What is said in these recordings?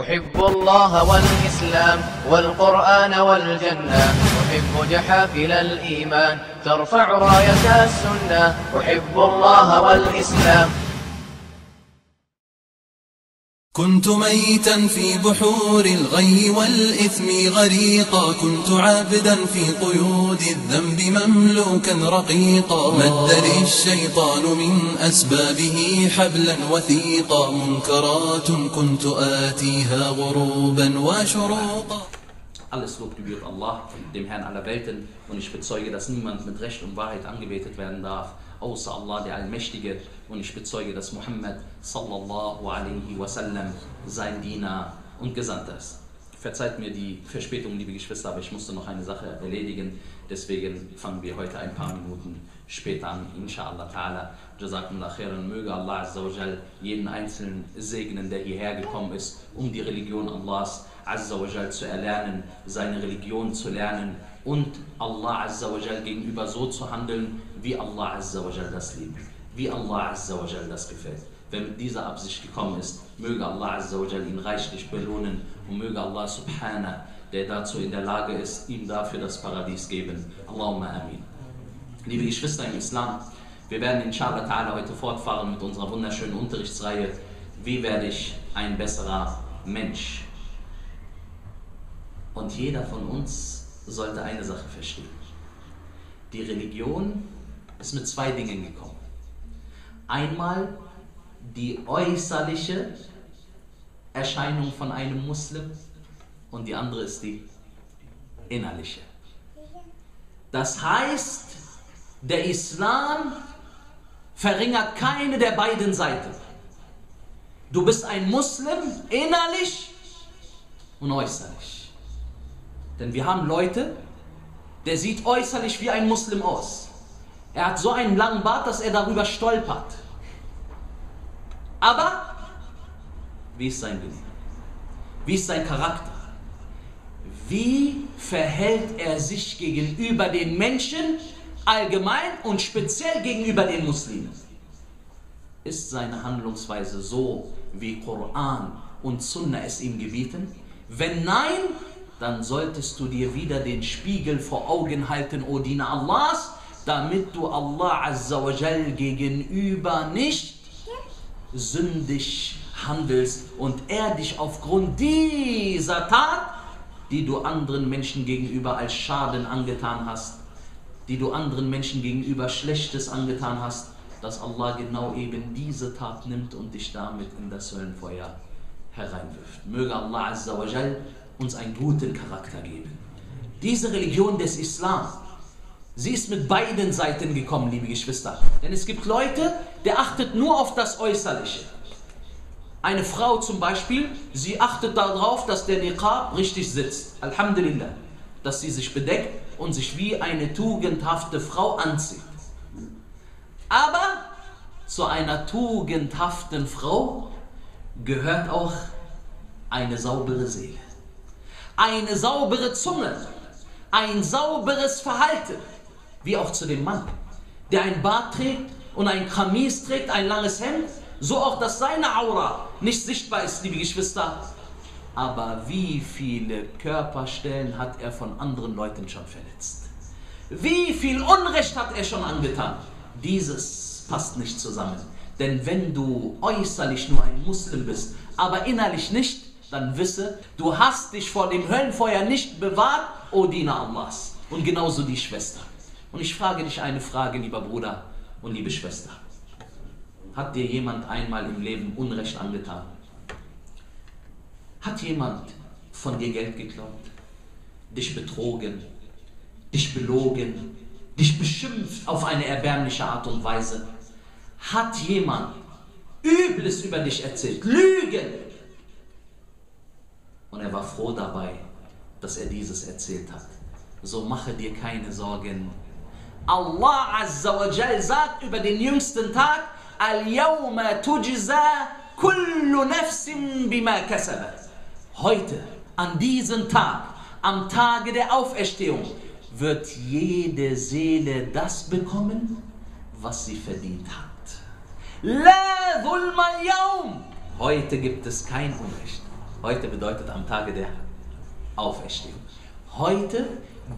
أحب الله والإسلام والقرآن والجنة. أحب جحافل الإيمان ترفع راية السنة. أحب الله والإسلام كنت ميتا في بحور الغي والإثم غريقا كنت عابدا في قيود الذنب مملوكا رقيقا. مد لي الشيطان من أسبابه حبلا وثيقا منكرات كنت آتيها غروبا وشروقا. Alles Lob gebührt Allah, dem Herrn aller Welten, und ich bezeuge, dass niemand mit Recht und Wahrheit angebetet werden darf, außer Allah, der Allmächtige, und ich bezeuge, dass Muhammad sallallahu alaihi wasallam sein Diener und Gesandter ist. Verzeiht mir die Verspätung, liebe Geschwister, aber ich musste noch eine Sache erledigen, deswegen fangen wir heute ein paar Minuten später an, inshallah ta'ala. Jazakumullah khairan, möge Allah azza wa jal jeden Einzelnen segnen, der hierher gekommen ist, um die Religion Allahs Azza wa Jal zu erlernen, seine Religion zu lernen und Allah Azza wa Jal gegenüber so zu handeln, wie Allah Azza wa Jal das liebt, wie Allah Azza wa Jal das gefällt. Wer mit dieser Absicht gekommen ist, möge Allah Azza wa Jal ihn reichlich belohnen und möge Allah Subhana, der dazu in der Lage ist, ihm dafür das Paradies geben. Allahumma amin. Liebe Geschwister im Islam, wir werden inshallah ta'ala heute fortfahren mit unserer wunderschönen Unterrichtsreihe Wie werde ich ein besserer Mensch? Und jeder von uns sollte eine Sache verstehen. Die Religion ist mit zwei Dingen gekommen. Einmal die äußerliche Erscheinung von einem Muslim und die andere ist die innerliche. Das heißt, der Islam verringert keine der beiden Seiten. Du bist ein Muslim innerlich und äußerlich. Denn wir haben Leute, der sieht äußerlich wie ein Muslim aus. Er hat so einen langen Bart, dass er darüber stolpert. Aber wie ist sein Leben? Wie ist sein Charakter? Wie verhält er sich gegenüber den Menschen allgemein und speziell gegenüber den Muslimen? Ist seine Handlungsweise so, wie Koran und Sunna es ihm gebieten? Wenn nein, dann solltest du dir wieder den Spiegel vor Augen halten, o Diener Allahs, damit du Allah Azza gegenüber nicht sündig handelst und er dich aufgrund dieser Tat, die du anderen Menschen gegenüber als Schaden angetan hast, die du anderen Menschen gegenüber Schlechtes angetan hast, dass Allah genau eben diese Tat nimmt und dich damit in das Höllenfeuer hereinwirft. Möge Allah Azza uns einen guten Charakter geben. Diese Religion des Islam, sie ist mit beiden Seiten gekommen, liebe Geschwister. Denn es gibt Leute, der achtet nur auf das Äußerliche. Eine Frau zum Beispiel, sie achtet darauf, dass der Niqab richtig sitzt. Alhamdulillah. Dass sie sich bedeckt und sich wie eine tugendhafte Frau anzieht. Aber zu einer tugendhaften Frau gehört auch eine saubere Seele eine saubere Zunge, ein sauberes Verhalten, wie auch zu dem Mann, der ein Bart trägt und ein Kamis trägt, ein langes Hemd, so auch, dass seine Aura nicht sichtbar ist, liebe Geschwister. Aber wie viele Körperstellen hat er von anderen Leuten schon verletzt? Wie viel Unrecht hat er schon angetan? Dieses passt nicht zusammen. Denn wenn du äußerlich nur ein Muslim bist, aber innerlich nicht, dann wisse, du hast dich vor dem Höllenfeuer nicht bewahrt, o Diener Allahs. Und genauso die Schwester. Und ich frage dich eine Frage, lieber Bruder und liebe Schwester. Hat dir jemand einmal im Leben Unrecht angetan? Hat jemand von dir Geld geklaut? Dich betrogen? Dich belogen? Dich beschimpft auf eine erbärmliche Art und Weise? Hat jemand Übles über dich erzählt? Lügen? Und er war froh dabei, dass er dieses erzählt hat. So mache dir keine Sorgen. Allah Azza wa Jal sagt über den jüngsten Tag, Al-Yawma tujza kullu nafsin bima kasabat. Heute, an diesem Tag, am Tage der Auferstehung, wird jede Seele das bekommen, was sie verdient hat. La dhulma yawm. Heute gibt es kein Unrecht. Heute bedeutet am Tage der Auferstehung. Heute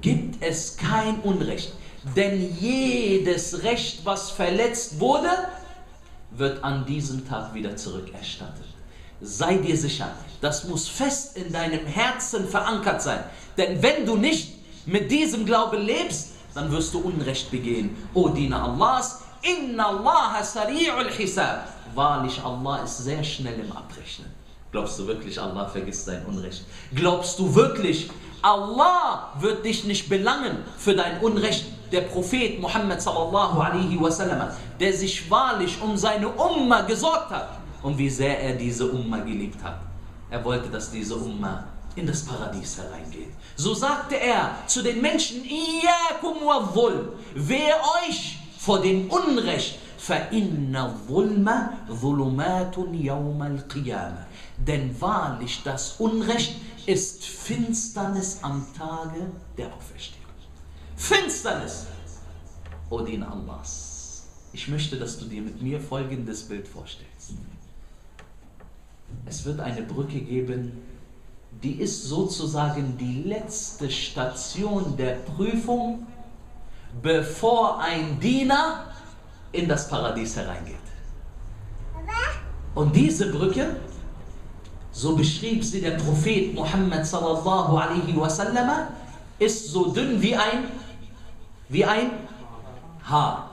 gibt es kein Unrecht, denn jedes Recht, was verletzt wurde, wird an diesem Tag wieder zurückerstattet. Sei dir sicher, das muss fest in deinem Herzen verankert sein. Denn wenn du nicht mit diesem Glauben lebst, dann wirst du Unrecht begehen. O Diener Allahs, Inna Allah sari'ul hisab. Wahrlich, Allah ist sehr schnell im Abrechnen. Glaubst du wirklich, Allah vergisst dein Unrecht? Glaubst du wirklich, Allah wird dich nicht belangen für dein Unrecht? Der Prophet Muhammad sallallahu alaihi wasallam, der sich wahrlich um seine Umma gesorgt hat und wie sehr er diese Umma geliebt hat. Er wollte, dass diese Umma in das Paradies hereingeht. So sagte er zu den Menschen, Iyakum wa Wehe euch vor dem Unrecht, فَإِنَّ الظُّلْمَ ظُلُمَاتٌ يَوْمَ الْقِيَامَةِ Denn wahrlich das Unrecht ist Finsternis am Tage der Auferstehung. Finsternis, O Dien Allahs. Ich möchte, dass du dir mit mir folgendes Bild vorstellst. Es wird eine Brücke geben, die ist sozusagen die letzte Station der Prüfung, bevor ein Diener in das Paradies hereingeht. Und diese Brücke, so beschrieb sie der Prophet Muhammad sallallahu alaihi wasallam, ist so dünn wie ein, wie ein Haar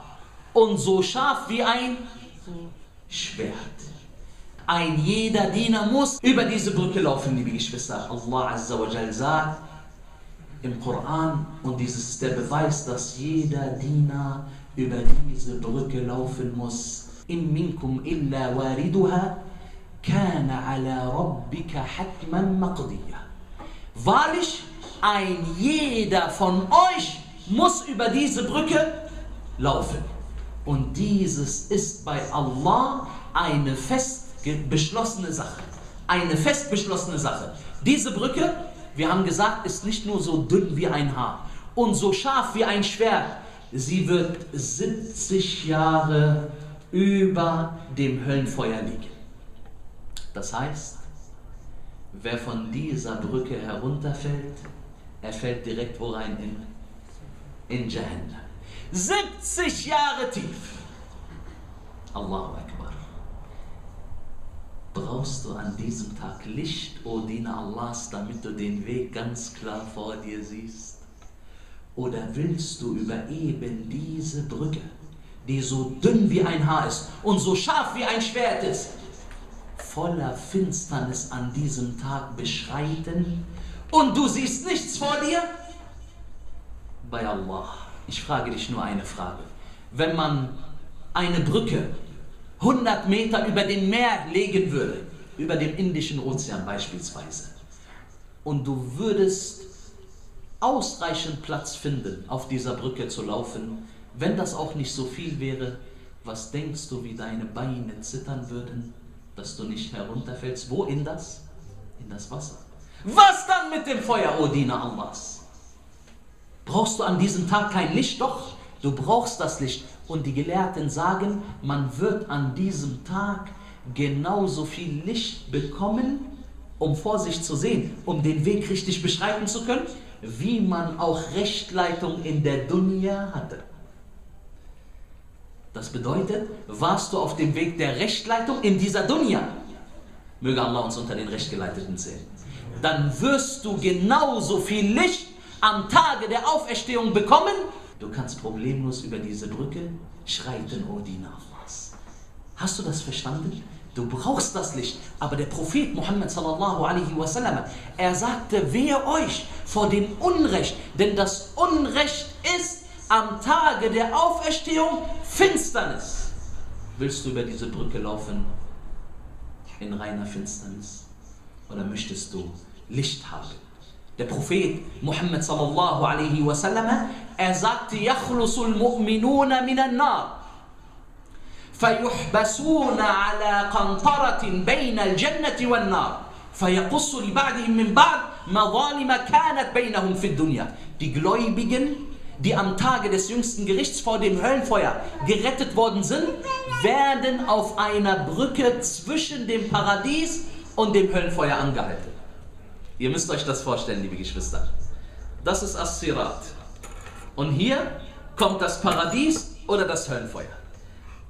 und so scharf wie ein Schwert. Ein jeder Diener muss über diese Brücke laufen, liebe Geschwister. Allah Azza wa Jal sagt im Koran, und dieses ist der Beweis, dass jeder Diener über diese Brücke laufen muss. In minkum illa wariduha kana ala rabbika hatman maqdiya. Wahrlich, ein jeder von euch muss über diese Brücke laufen. Und dieses ist bei Allah eine fest beschlossene Sache. Eine fest beschlossene Sache. Diese Brücke, wir haben gesagt, ist nicht nur so dünn wie ein Haar und so scharf wie ein Schwert. Sie wird 70 Jahre über dem Höllenfeuer liegen. Das heißt, wer von dieser Brücke herunterfällt, er fällt direkt wo rein in, in Jahannam. 70 Jahre tief. Allahu Akbar. Brauchst du an diesem Tag Licht, o Diener Allahs, damit du den Weg ganz klar vor dir siehst? Oder willst du über eben diese Brücke, die so dünn wie ein Haar ist und so scharf wie ein Schwert ist, voller Finsternis an diesem Tag beschreiten und du siehst nichts vor dir? Bei Allah, ich frage dich nur eine Frage. Wenn man eine Brücke 100 Meter über dem Meer legen würde, über dem Indischen Ozean beispielsweise, und du würdest ausreichend Platz finden, auf dieser Brücke zu laufen, wenn das auch nicht so viel wäre, was denkst du, wie deine Beine zittern würden, dass du nicht herunterfällst? Wo in das? In das Wasser. Was dann mit dem Feuer, O Diener Allahs? Brauchst du an diesem Tag kein Licht? Doch, du brauchst das Licht. Und die Gelehrten sagen, man wird an diesem Tag genauso viel Licht bekommen, um vor sich zu sehen, um den Weg richtig beschreiten zu können, wie man auch Rechtleitung in der Dunya hatte. Das bedeutet, warst du auf dem Weg der Rechtleitung in dieser Dunya, möge Allah uns unter den Rechtgeleiteten zählen, dann wirst du genauso viel Licht am Tage der Auferstehung bekommen. Du kannst problemlos über diese Brücke schreiten, O Diener Allahs. Hast du das verstanden? Du brauchst das Licht. Aber der Prophet Muhammad sallallahu alaihi wasallam, er sagte, wehe euch vor dem Unrecht, denn das Unrecht ist am Tage der Auferstehung Finsternis. Willst du über diese Brücke laufen in reiner Finsternis? Oder möchtest du Licht haben? Der Prophet Muhammad sallallahu alaihi wasallam, er sagte, يخلص المؤمنون من النار فيحبسون على قنطرة بين الجنة والنار فيقص لبعضهم من بعض مظالم كانت بينهم في الدنيا Die Gläubigen, die am Tage des jüngsten Gerichts vor dem Höllenfeuer gerettet worden sind, werden auf einer Brücke zwischen dem Paradies und dem Höllenfeuer angehalten. Ihr müsst euch das vorstellen, liebe Geschwister. Das ist As-Sirat. Und hier kommt das Paradies oder das Höllenfeuer.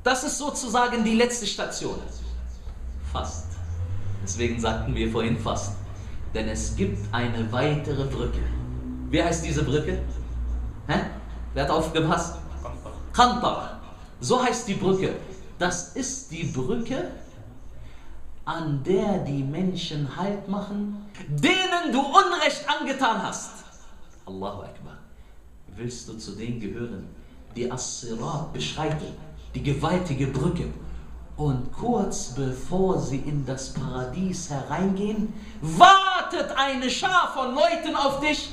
Das ist sozusagen die letzte Station. Fast. Deswegen sagten wir vorhin fast. Denn es gibt eine weitere Brücke. Wie heißt diese Brücke? Hä? Wer hat aufgepasst? Kantar. So heißt die Brücke. Das ist die Brücke, an der die Menschen Halt machen, denen du Unrecht angetan hast. Allahu Akbar. Willst du zu denen gehören, die As-Sirat beschreiten, die gewaltige Brücke? Und kurz bevor sie in das Paradies hereingehen, wartet eine Schar von Leuten auf dich,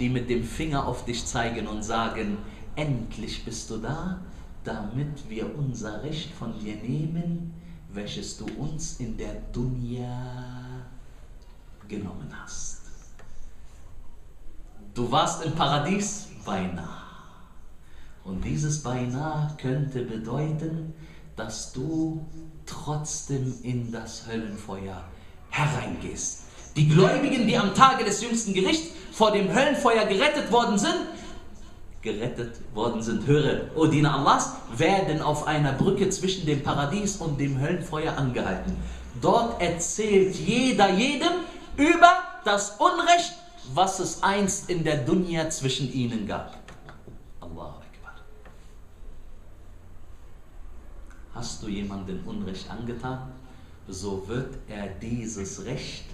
die mit dem Finger auf dich zeigen und sagen, endlich bist du da, damit wir unser Recht von dir nehmen, welches du uns in der Dunya genommen hast. Du warst im Paradies beinahe. Und dieses beinahe könnte bedeuten, dass du trotzdem in das Höllenfeuer hereingehst. Die Gläubigen, die am Tage des jüngsten Gerichts vor dem Höllenfeuer gerettet worden sind, gerettet worden sind, höre, O Diener Allahs, werden auf einer Brücke zwischen dem Paradies und dem Höllenfeuer angehalten. Dort erzählt jeder jedem über das Unrecht, was es einst in der Dunya zwischen ihnen gab. Allahu Akbar. Hast du jemandem Unrecht angetan, so wird er dieses Recht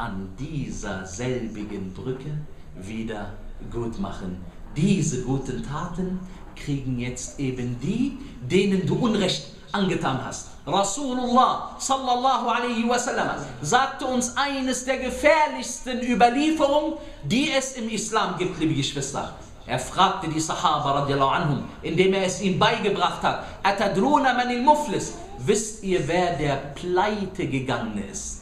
an dieser selbigen Brücke wieder gut machen diese guten Taten kriegen jetzt eben die, denen du Unrecht angetan hast. Rasulullah sallallahu alaihi wasallam sagte uns eines der gefährlichsten Überlieferungen, die es im Islam gibt, liebe Geschwister. Er fragte die Sahaba radiallahu anhum, indem er es ihm beigebracht hat, Atadruna manil muflis, wisst ihr, wer der pleite gegangen ist?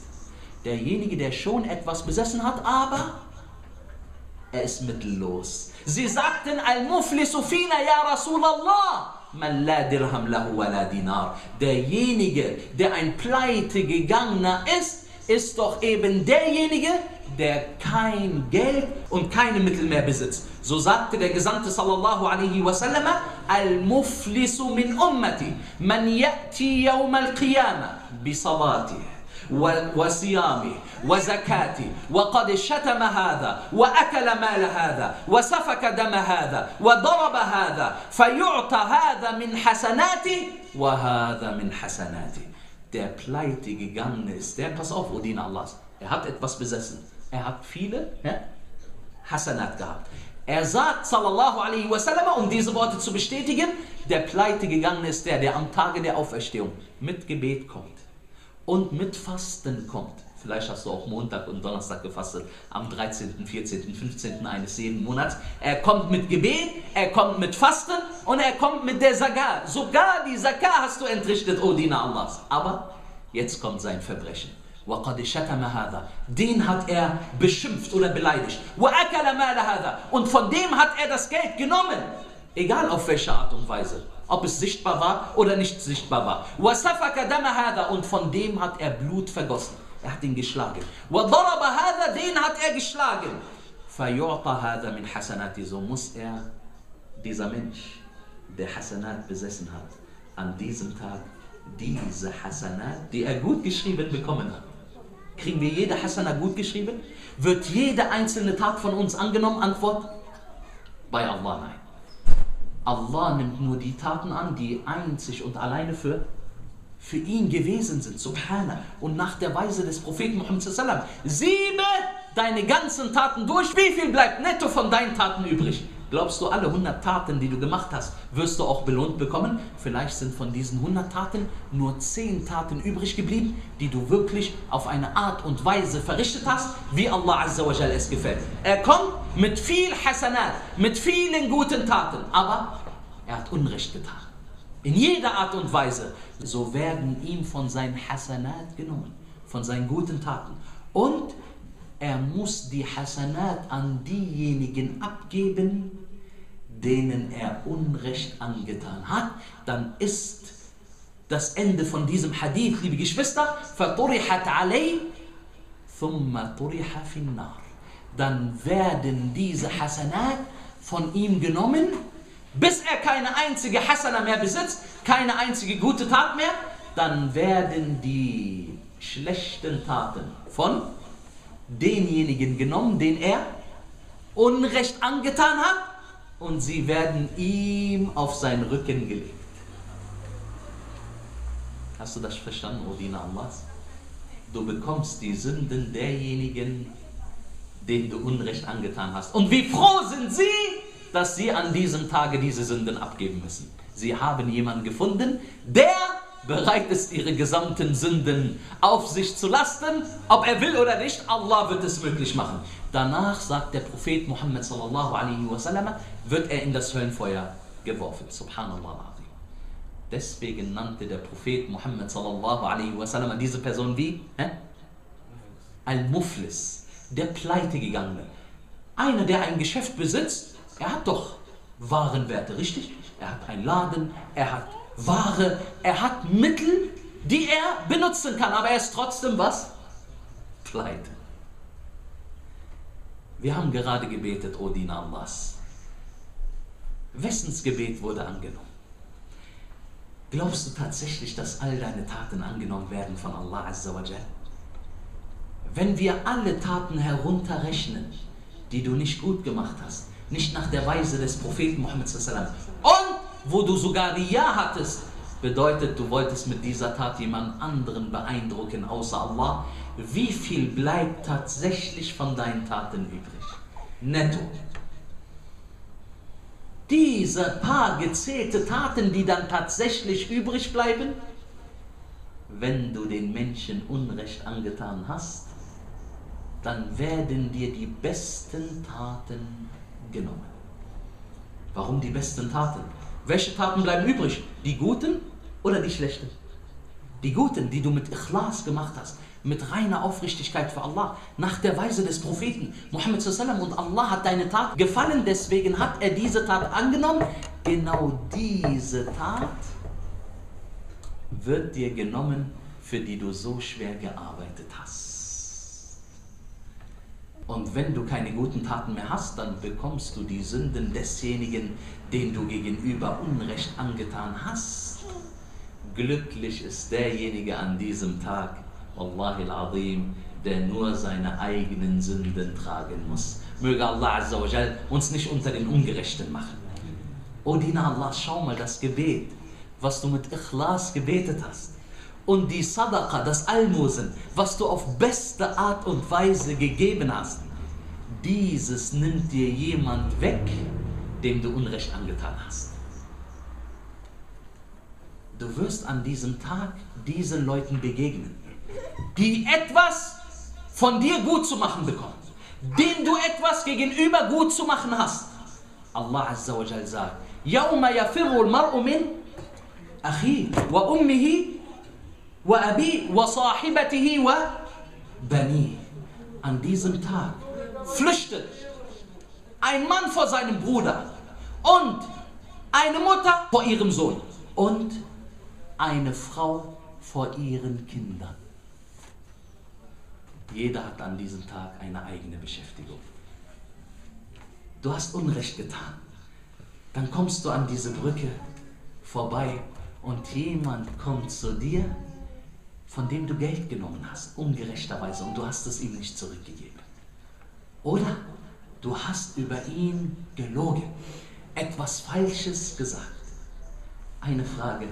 Derjenige, der schon etwas besessen hat, aber er ist mittellos. Sie sagten, Al-Muflisu fina ya Rasulallah. Man la dirham lahu wa la dinar. Derjenige, der ein pleite gegangener ist, ist doch eben derjenige, der kein Geld und keine Mittel mehr besitzt. So sagte der Gesandte sallallahu alaihi wasallam, Al-Muflisu min ummati, man ya'ti yawm al-qiyamah bi salatih. وصيامه وزكاته وقد شتم هذا وأكل مال هذا وسفك دم هذا وضرب هذا فيعطى هذا من حسناته وهذا من حسناته der pleite gegangen ist, der, pass auf, Odin Allahs, er hat etwas besessen. Er hat viele ja, Hasanat gehabt. Er sagt, sallallahu alaihi wasallam, um diese Worte zu bestätigen, der pleite gegangen ist der, der am Tage der Auferstehung mit Gebet kommt und mit Fasten kommt. Vielleicht hast du auch Montag und Donnerstag gefastet, am 13., 14., 15. eines jeden Monats. Er kommt mit Gebet, er kommt mit Fasten und er kommt mit der Sagar. Sogar die Sagar hast du entrichtet, O Diener Allahs. Aber jetzt kommt sein Verbrechen. Den hat er beschimpft oder beleidigt. Und von dem hat er das Geld genommen. Egal auf welche Art und Weise ob es sichtbar war oder nicht sichtbar war. Und von dem hat er Blut vergossen. Er hat ihn geschlagen. Den hat er geschlagen. So muss er, dieser Mensch, der Hasanat besessen hat, an diesem Tag diese Hasanat, die er gut geschrieben bekommen hat. Kriegen wir jede Hasanat gut geschrieben? Wird jede einzelne Tat von uns angenommen? Antwort? Bei Allah nein. Allah nimmt nur die Taten an, die einzig und alleine für, für ihn gewesen sind. Subhana. Und nach der Weise des Propheten Muhammad sallam, siebe deine ganzen Taten durch. Wie viel bleibt netto von deinen Taten übrig? Glaubst du, alle 100 Taten, die du gemacht hast, wirst du auch belohnt bekommen? Vielleicht sind von diesen 100 Taten nur 10 Taten übrig geblieben, die du wirklich auf eine Art und Weise verrichtet hast, wie Allah Azza wa Jal es gefällt. Er kommt mit viel Hasanat, mit vielen guten Taten, aber er hat Unrecht getan. In jeder Art und Weise. So werden ihm von seinen Hasanat genommen, von seinen guten Taten. Und er muss die Hasanat an diejenigen abgeben, denen er Unrecht angetan hat, dann ist das Ende von diesem Hadith, liebe Geschwister, فَطُرِحَتْ عَلَيْهِ ثُمَّ طُرِحَ فِي النَّارِ Dann werden diese Hasanat von ihm genommen, bis er keine einzige Hasana mehr besitzt, keine einzige gute Tat mehr, dann werden die schlechten Taten von denjenigen genommen, den er Unrecht angetan hat, und sie werden ihm auf seinen Rücken gelegt. Hast du das verstanden, O Diener Allahs? Du bekommst die Sünden derjenigen, denen du Unrecht angetan hast. Und wie froh sind sie, dass sie an diesem Tage diese Sünden abgeben müssen. Sie haben jemanden gefunden, der bereit ist, ihre gesamten Sünden auf sich zu lasten, ob er will oder nicht, Allah wird es möglich machen. Danach sagt der Prophet Muhammad sallallahu alaihi wasallam, wird er in das Höllenfeuer geworfen. Subhanallah. Deswegen nannte der Prophet Muhammad sallallahu alaihi wasallam diese Person wie? Al-Muflis, der Pleitegegangene. Einer, der ein Geschäft besitzt, er hat doch Warenwerte, richtig? Er hat einen Laden, er hat Ware, er hat Mittel, die er benutzen kann, aber er ist trotzdem was? Pleite. Wir haben gerade gebetet, O Diener Allahs. Wessens Gebet wurde angenommen? Glaubst du tatsächlich, dass all deine Taten angenommen werden von Allah Azza wa Jal? Wenn wir alle Taten herunterrechnen, die du nicht gut gemacht hast, nicht nach der Weise des Propheten Muhammad und wo du sogar Riyah hattest, bedeutet, du wolltest mit dieser Tat jemand anderen beeindrucken außer Allah, wie viel bleibt tatsächlich von deinen Taten übrig? Netto. Diese paar gezählte Taten, die dann tatsächlich übrig bleiben, wenn du den Menschen Unrecht angetan hast, dann werden dir die besten Taten genommen. Warum die besten Taten? Welche Taten bleiben übrig? Die guten oder die schlechten? Die guten, die du mit Ikhlas gemacht hast, mit reiner Aufrichtigkeit für Allah, nach der Weise des Propheten Muhammad sallam und Allah hat deine Tat gefallen, deswegen hat er diese Tat angenommen. Genau diese Tat wird dir genommen, für die du so schwer gearbeitet hast. Und wenn du keine guten Taten mehr hast, dann bekommst du die Sünden desjenigen, den du gegenüber Unrecht angetan hast. Glücklich ist derjenige an diesem Tag, Wallahi al-Azim, der nur seine eigenen Sünden tragen muss. Möge Allah Azza uns nicht unter den Ungerechten machen. O Dina Allah, schau mal das Gebet, was du mit Ikhlas gebetet hast Und die Sadaqa, das Almosen, was du auf beste Art und Weise gegeben hast. Dieses nimmt dir jemand weg, dem du Unrecht angetan hast. Du wirst an diesem Tag diesen Leuten begegnen die etwas von dir gut zu machen bekommen, denen du etwas gegenüber gut zu machen hast. Allah Azza wa Jal sagt, يوم يفر المرء من أخيه وأمه وأبيه وصاحبته وبنيه. An diesem Tag flüchtet ein Mann vor seinem Bruder und eine Mutter vor ihrem Sohn und eine Frau vor ihren Kindern. Jeder hat an diesem Tag eine eigene Beschäftigung. Du hast Unrecht getan. Dann kommst du an diese Brücke vorbei und jemand kommt zu dir, von dem du Geld genommen hast, ungerechterweise, und du hast es ihm nicht zurückgegeben. Oder du hast über ihn gelogen, etwas Falsches gesagt. Eine Frage,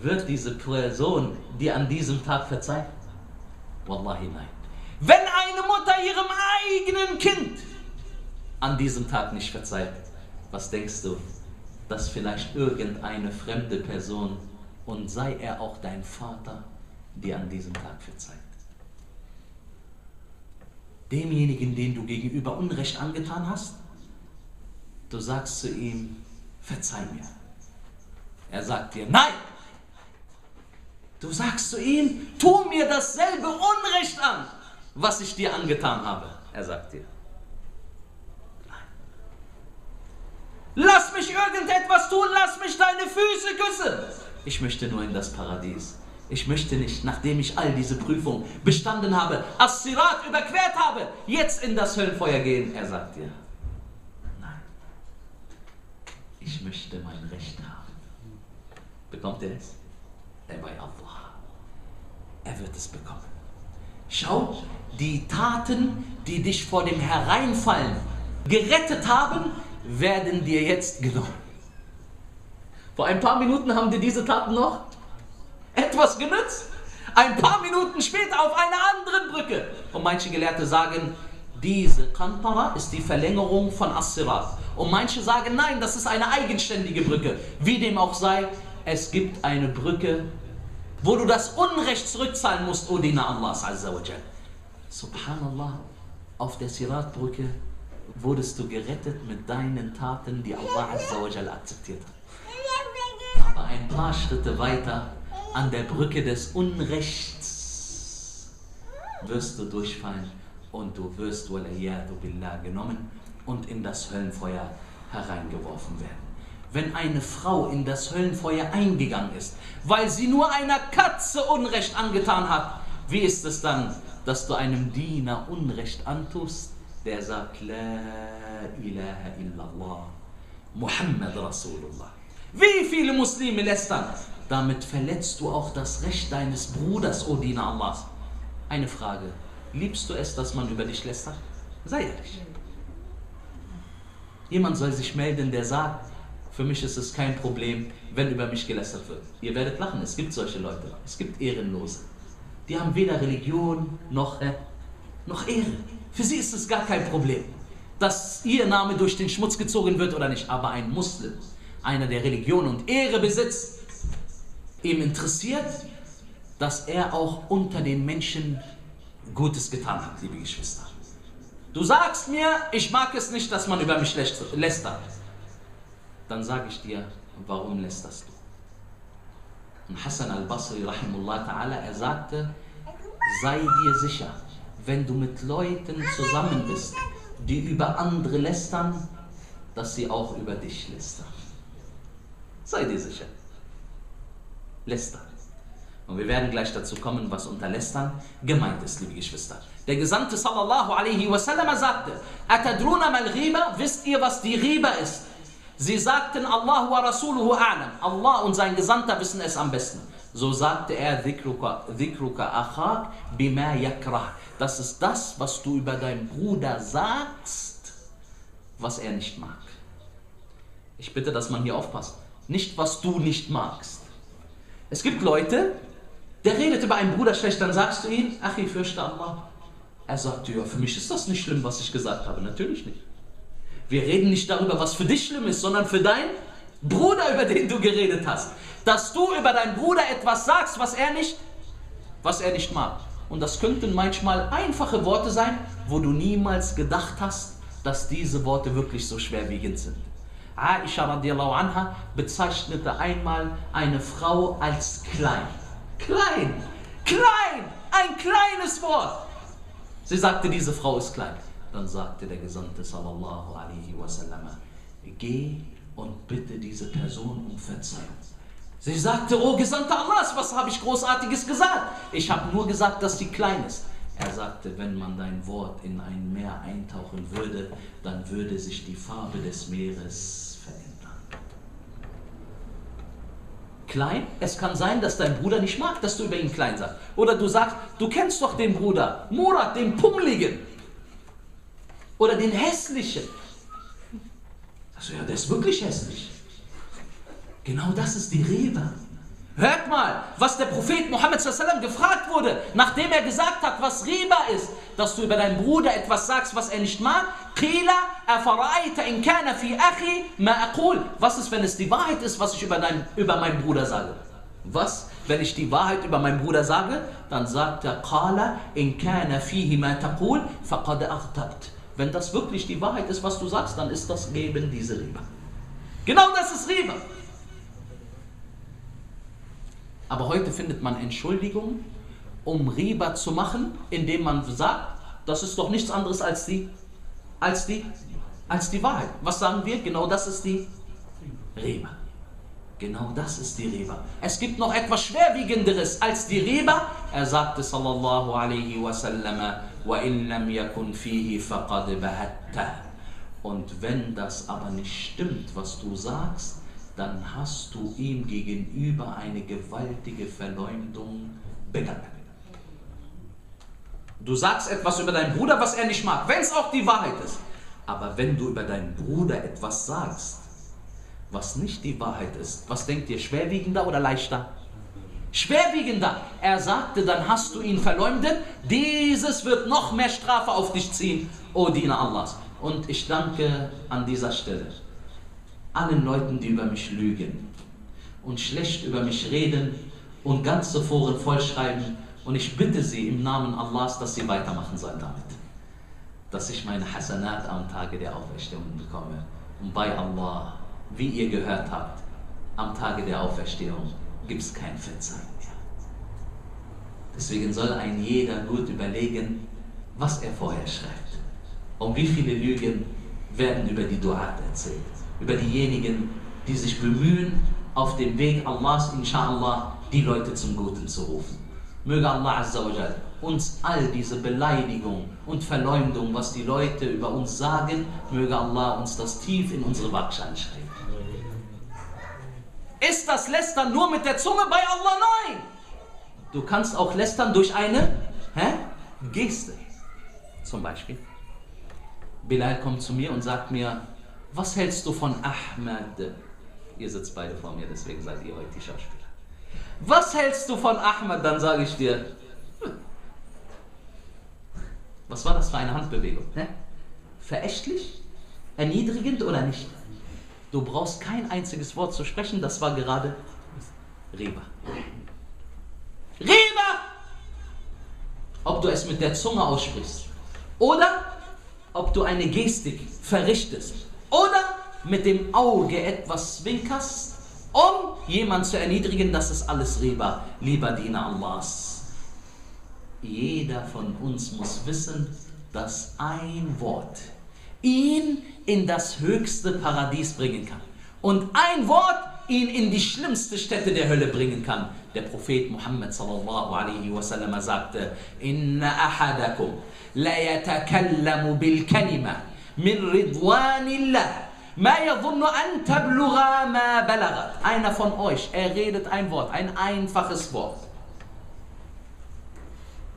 wird diese Person dir an diesem Tag verzeihen? Wallahi nein. Wenn eine Mutter ihrem eigenen Kind an diesem Tag nicht verzeiht, was denkst du, dass vielleicht irgendeine fremde Person und sei er auch dein Vater, dir an diesem Tag verzeiht? Demjenigen, den du gegenüber Unrecht angetan hast, du sagst zu ihm, verzeih mir. Er sagt dir, nein, Du sagst zu ihm, tu mir dasselbe Unrecht an, was ich dir angetan habe. Er sagt dir, nein. Lass mich irgendetwas tun, lass mich deine Füße küssen. Ich möchte nur in das Paradies. Ich möchte nicht, nachdem ich all diese Prüfungen bestanden habe, As-Sirat überquert habe, jetzt in das Höllenfeuer gehen. Er sagt dir, nein, ich möchte mein Recht haben. Bekommt er es? Er bei Allah. Er wird es bekommen. Schau, die Taten, die dich vor dem Hereinfallen gerettet haben, werden dir jetzt genommen. Vor ein paar Minuten haben dir diese Taten noch etwas genützt. Ein paar Minuten später auf einer anderen Brücke. Und manche Gelehrte sagen, diese Kantara ist die Verlängerung von As-Sirat. Und manche sagen, nein, das ist eine eigenständige Brücke. Wie dem auch sei, es gibt eine Brücke, wo du das Unrecht zurückzahlen musst, O Diener Allahs Azza wa Jal. Subhanallah, auf der Sirat-Brücke wurdest du gerettet mit deinen Taten, die Allah Azza wa Jal akzeptiert hat. Ein paar Schritte weiter an der Brücke des Unrechts wirst du durchfallen und du wirst billah genommen und in das Höllenfeuer hereingeworfen werden. Wenn eine Frau in das Höllenfeuer eingegangen ist, weil sie nur einer Katze Unrecht angetan hat, wie ist es dann, dass du einem Diener Unrecht antust, der sagt, La ilaha illallah, Muhammad Rasulullah. Wie viele Muslime lästern? Damit verletzt du auch das Recht deines Bruders, O Diener Allahs. Eine Frage. Liebst du es, dass man über dich lästert? Sei ehrlich. Jemand soll sich melden, der sagt, für mich ist es kein Problem, wenn über mich gelästert wird. Ihr werdet lachen, es gibt solche Leute. Es gibt Ehrenlose. Die haben weder Religion noch, äh, noch Ehre. Für sie ist es gar kein Problem, dass ihr Name durch den Schmutz gezogen wird oder nicht. Aber ein Muslim, einer der Religion und Ehre besitzt, ihm interessiert, dass er auch unter den Menschen Gutes getan hat, liebe Geschwister. Du sagst mir, ich mag es nicht, dass man über mich lästert. Dann sage ich dir, warum lästerst du? Und Hassan al-Basri, rahimullah ta'ala, er sagte, sei dir sicher, wenn du mit Leuten zusammen bist, die über andere lästern, dass sie auch über dich lästern. Sei dir sicher. Lästern. Und wir werden gleich dazu kommen, was unter Lästern gemeint ist, liebe Geschwister. Der Gesandte sallallahu alaihi wasallam sagte, Atadruna mal Riba, wisst ihr, was die Riba ist? Sie sagten, Allah wa Rasuluhu a'lam. Allah und sein Gesandter wissen es am besten. So sagte er, Dhikruka achak bima yakrah. Das ist das, was du über deinen Bruder sagst, was er nicht mag. Ich bitte, dass man hier aufpasst. Nicht, was du nicht magst. Es gibt Leute, der redet über einen Bruder schlecht, dann sagst du ihm, ach, ich fürchte Allah. Er sagt, ja, für mich ist das nicht schlimm, was ich gesagt habe. Natürlich nicht. Wir reden nicht darüber, was für dich schlimm ist, sondern für deinen Bruder, über den du geredet hast. Dass du über deinen Bruder etwas sagst, was er nicht, was er nicht mag. Und das könnten manchmal einfache Worte sein, wo du niemals gedacht hast, dass diese Worte wirklich so schwerwiegend sind. Aisha radiallahu anha bezeichnete einmal eine Frau als klein. Klein, klein, ein kleines Wort. Sie sagte, diese Frau ist klein. Dann sagte der Gesandte sallallahu alaihi wasallam, geh und bitte diese Person um Verzeihung. Sie sagte, oh Gesandter Allahs, was habe ich Großartiges gesagt? Ich habe nur gesagt, dass sie klein ist. Er sagte, wenn man dein Wort in ein Meer eintauchen würde, dann würde sich die Farbe des Meeres klein. Es kann sein, dass dein Bruder nicht mag, dass du über ihn klein sagst. Oder du sagst, du kennst doch den Bruder, Murat, den Pummeligen. Oder den Hässlichen. Also ja, der ist wirklich hässlich. Genau das ist die Rede. Hört mal, was der Prophet Muhammad gefragt wurde, nachdem er gesagt hat, was Riba ist, dass du über deinen Bruder etwas sagst, was er nicht mag. Was ist, wenn es die Wahrheit ist, was ich über, dein, über meinen Bruder sage? Was, wenn ich die Wahrheit über meinen Bruder sage? Dann sagt er, Wenn das wirklich die Wahrheit ist, was du sagst, dann ist das eben diese Riba. Genau das ist Riba. Aber heute findet man Entschuldigungen, um Riba zu machen, indem man sagt, das ist doch nichts anderes als die, als die, als die Wahrheit. Was sagen wir? Genau das ist die Riba. Genau das ist die Reba. Es gibt noch etwas Schwerwiegenderes als die Reba. Er sagte sallallahu alaihi wasallam, وَإِن لَمْ يَكُنْ فِيهِ فَقَدْ بَهَتَّ Und wenn das aber nicht stimmt, was du sagst, dann hast du ihm gegenüber eine gewaltige Verleumdung begangen. Du sagst etwas über deinen Bruder, was er nicht mag, wenn es auch die Wahrheit ist. Aber wenn du über deinen Bruder etwas sagst, was nicht die Wahrheit ist, was denkt ihr, schwerwiegender oder leichter? Schwerwiegender. Er sagte, dann hast du ihn verleumdet. Dieses wird noch mehr Strafe auf dich ziehen, o Diener Allahs. Und ich danke an dieser Stelle allen Leuten, die über mich lügen und schlecht über mich reden und ganze Foren vollschreiben. Und ich bitte sie im Namen Allahs, dass sie weitermachen sollen damit. Dass ich meine Hasanat am Tage der Auferstehung bekomme. Und bei Allah, wie ihr gehört habt, am Tage der Auferstehung gibt es kein Verzeihen mehr. Deswegen soll ein jeder gut überlegen, was er vorher schreibt. Und wie viele Lügen werden über die Duat erzählt. Über diejenigen, die sich bemühen, auf dem Weg Allahs, inshallah, die Leute zum Guten zu rufen. Möge Allah Azza uns all diese Beleidigung und Verleumdung, was die Leute über uns sagen, möge Allah uns das tief in unsere Waagschale schreiben. Ist das Lästern nur mit der Zunge bei Allah? Nein! Du kannst auch lästern durch eine hä? Geste. Zum Beispiel. Bilal kommt zu mir und sagt mir, was hältst du von Ahmad? Ihr sitzt beide vor mir, deswegen seid ihr heute die Schauspieler. Was hältst du von Ahmad? Dann sage ich dir, hm. was war das für eine Handbewegung? Hä? Verächtlich? Erniedrigend oder nicht? Du brauchst kein einziges Wort zu sprechen, das war gerade Reba. Reba! Ob du es mit der Zunge aussprichst oder ob du eine Gestik verrichtest oder mit dem Auge etwas winkerst, um jemanden zu erniedrigen, das ist alles Reba, lieber Diener Allahs. Jeder von uns muss wissen, dass ein Wort ihn in das höchste Paradies bringen kann. Und ein Wort ihn in die schlimmste Stätte der Hölle bringen kann. Der Prophet Muhammad sallallahu alaihi wasallam sagte: Inna ahadakum la yatakallamu bil kalima min ridwanillah. Ma yadhunnu an tablugha ma balagat. Einer von euch, er redet ein Wort, ein einfaches Wort,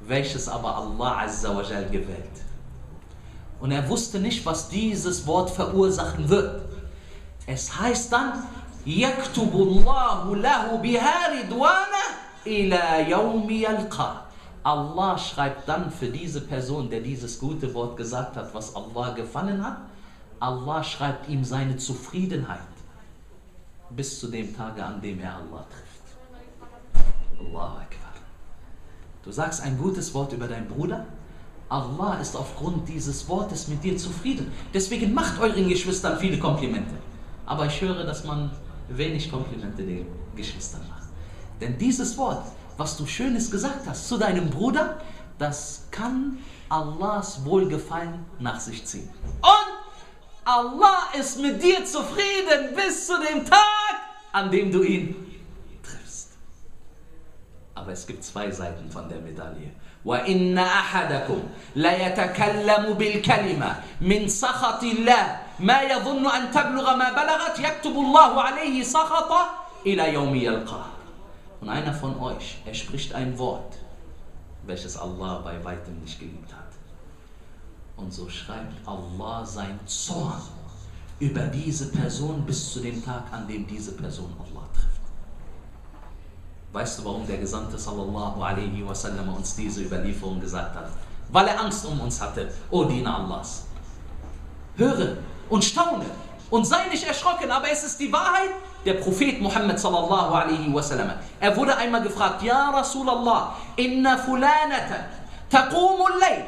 welches aber Allah Azza wa Jal gewählt. Und er wusste nicht, was dieses Wort verursachen wird. Es heißt dann, يكتب الله له بها رضوانا إلى يوم يلقى. Allah schreibt dann für diese Person, der dieses gute Wort gesagt hat, was Allah gefallen hat, Allah schreibt ihm seine Zufriedenheit bis zu dem Tage, an dem er Allah trifft. Allahu Akbar. Du sagst ein gutes Wort über deinen Bruder, Allah ist aufgrund dieses Wortes mit dir zufrieden. Deswegen macht euren Geschwistern viele Komplimente. Aber ich höre, dass man wenig Komplimente den Geschwistern macht. Denn dieses Wort, was du Schönes gesagt hast zu deinem Bruder, das kann Allahs Wohlgefallen nach sich ziehen. Und Allah ist mit dir zufrieden bis zu dem Tag, an dem du ihn triffst. Aber es gibt zwei Seiten von der Medaille. وإن أحدكم ليتكلم بالكلمة من سخط الله ما يظن أن تبلغ ما بلغت يكتب الله عليه سخط إلى يوم يلقاه Und einer von euch, er spricht ein Wort, welches Allah bei weitem nicht geliebt hat. Und so schreibt Allah sein Zorn über diese Person bis zu dem Tag, an dem diese Person Allah trifft. Weißt du, warum der Gesandte sallallahu alaihi wasallam uns diese Überlieferung gesagt hat? Weil er Angst um uns hatte, o Diener Allahs. Höre und staune und sei nicht erschrocken, aber es ist die Wahrheit. Der Prophet Muhammad sallallahu alaihi wasallam, er wurde einmal gefragt, Ja Rasulallah, inna fulanatan taqumu al-layl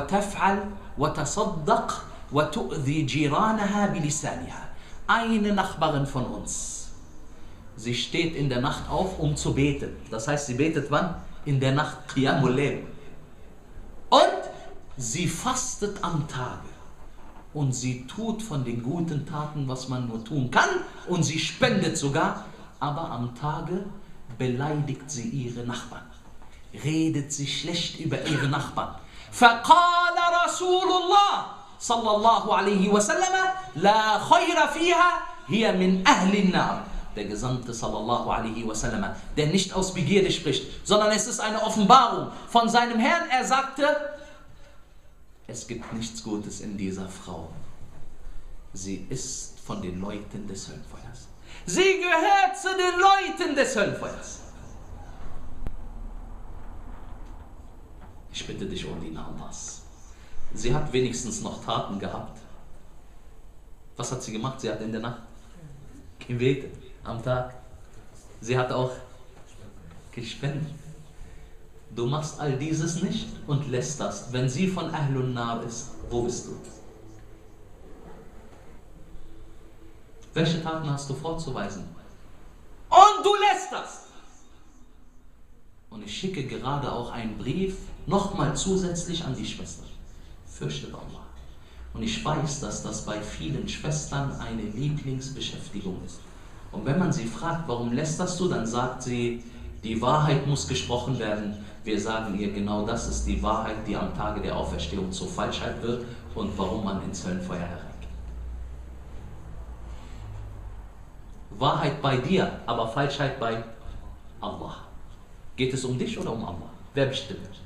taf'al wa tasaddaq wa tu'dhi jiranaha bilisaniha. Eine Nachbarin von uns Sie steht in der Nacht auf, um zu beten. Das heißt, sie betet wann? In der Nacht Qiyamul. Und sie fastet am Tage und sie tut von den guten Taten, was man nur tun kann und sie spendet sogar, aber am Tage beleidigt sie ihre Nachbarn, redet sie schlecht über ihre Nachbarn. فقال رسول الله صلى الله عليه وسلم لا خير فيها هي من أهل النار der Gesandte sallallahu alaihi wasallam, der nicht aus Begierde spricht, sondern es ist eine Offenbarung von seinem Herrn. Er sagte, es gibt nichts Gutes in dieser Frau. Sie ist von den Leuten des Höllenfeuers. Sie gehört zu den Leuten des Höllenfeuers. Ich bitte dich um die Allahs. Sie hat wenigstens noch Taten gehabt. Was hat sie gemacht? Sie hat in der Nacht gebetet, am Tag. Sie hat auch gespendet. Du machst all dieses nicht und lässt das. Wenn sie von Ahlun Nar ist, wo bist du? Welche Taten hast du vorzuweisen? Und du lässt das! Und ich schicke gerade auch einen Brief nochmal zusätzlich an die Schwester. Fürchtet Allah. Und ich weiß, dass das bei vielen Schwestern eine Lieblingsbeschäftigung ist. Und wenn man sie fragt, warum lästerst du, dann sagt sie, die Wahrheit muss gesprochen werden. Wir sagen ihr, genau das ist die Wahrheit, die am Tage der Auferstehung zur Falschheit wird und warum man ins Höllenfeuer hereingeht. Wahrheit bei dir, aber Falschheit bei Allah. Geht es um dich oder um Allah? Wer bestimmt?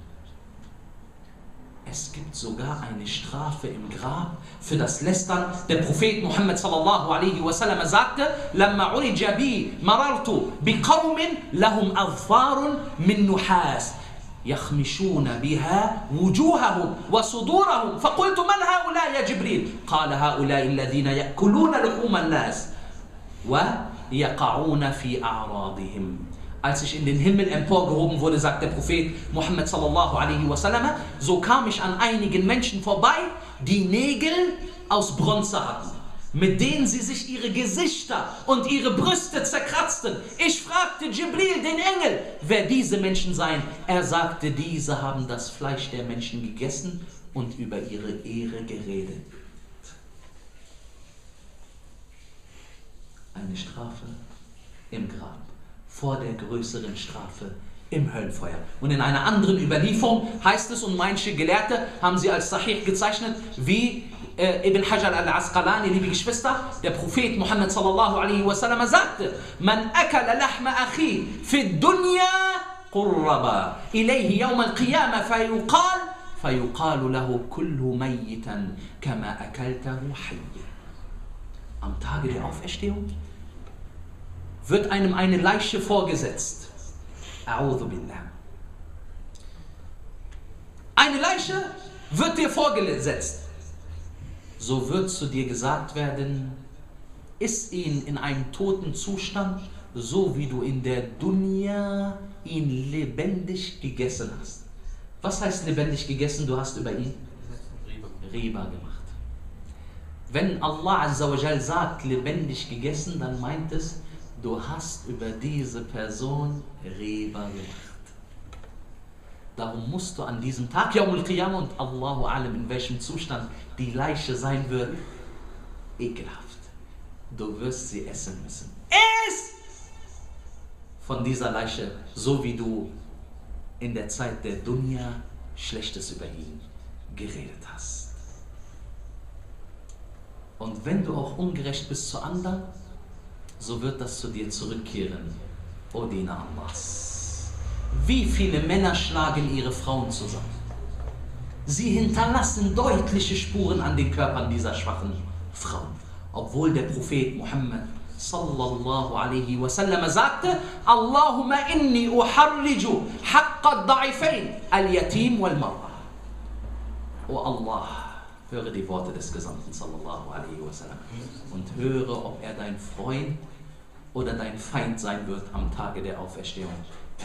Es gibt sogar eine Strafe im Grab für das Lästern. Der Prophet Muhammad sallallahu alaihi wasallam sagte: "Lamma urija bi marartu biqaumin lahum adfarun min nuhas." يخمشون بها وجوههم وصدورهم فقلت من هؤلاء يا جبريل قال هؤلاء الذين يأكلون لحوم الناس ويقعون في أعراضهم als ich in den Himmel emporgehoben wurde, sagt der Prophet Muhammad sallallahu alaihi wasallam, so kam ich an einigen Menschen vorbei, die Nägel aus Bronze hatten, mit denen sie sich ihre Gesichter und ihre Brüste zerkratzten. Ich fragte Jibril, den Engel, wer diese Menschen seien. Er sagte, diese haben das Fleisch der Menschen gegessen und über ihre Ehre geredet. Eine Strafe im Grab vor der größeren Strafe im Höllenfeuer. Und in einer anderen Überlieferung heißt es, und manche Gelehrte haben sie als Sahih gezeichnet, wie äh, Ibn Hajar al-Asqalani, liebe Geschwister, der Prophet Muhammad sallallahu alaihi wasallam sagte, Man akala lahma akhi fi dunya qurraba ilayhi yawm al-qiyamah fayuqal فيقال له كل ميتا كما أكلته حيا Am Tage der Auferstehung wird einem eine Leiche vorgesetzt. Eine Leiche wird dir vorgesetzt. So wird zu dir gesagt werden, iss ihn in einem toten Zustand, so wie du in der Dunya ihn lebendig gegessen hast. Was heißt lebendig gegessen? Du hast über ihn Riba gemacht. Wenn Allah Azza sagt lebendig gegessen, dann meint es, du hast über diese Person Reba gemacht. Darum musst du an diesem Tag, Yawmul Qiyamah und Allahu Alam, in welchem Zustand die Leiche sein wird, ekelhaft. Du wirst sie essen müssen. Iss von dieser Leiche, so wie du in der Zeit der Dunya Schlechtes über ihn geredet hast. Und wenn du auch ungerecht bist zu anderen, so wird das zu dir zurückkehren, O Diener Allahs. Wie viele Männer schlagen ihre Frauen zusammen? Sie hinterlassen deutliche Spuren an den Körpern dieser schwachen Frauen. Obwohl der Prophet Muhammad sallallahu alaihi wasallam sagte, Allahumma inni uharriju haqqa da'ifain al-yatim wal-mar'a. O Allah, höre die Worte des Gesandten sallallahu alaihi wasallam und höre, ob er dein Freund oder dein Feind sein wird am Tage der Auferstehung.